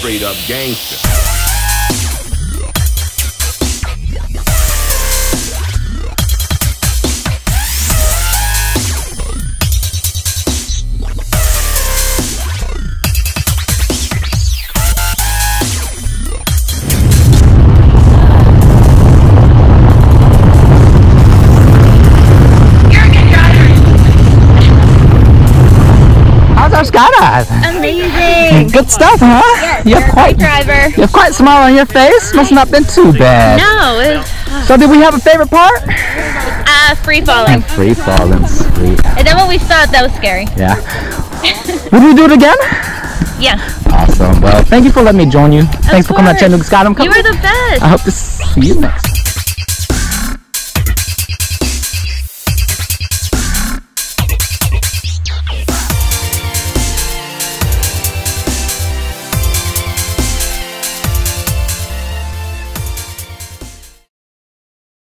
straight up gangster. Our skydive? Amazing. Good stuff, huh? Yes, you you're quite driver. You're quite a smile on your face. Must not been too bad. No, it was So did we have a favorite part? uh, free falling. Free falling, sweet. And then when we stopped, that was scary. Yeah. Would we do it again? Yeah. Awesome. Well, thank you for letting me join you. Of Thanks for coming to course. Chattanooga Skydive You Company. were the best. I hope to see you next.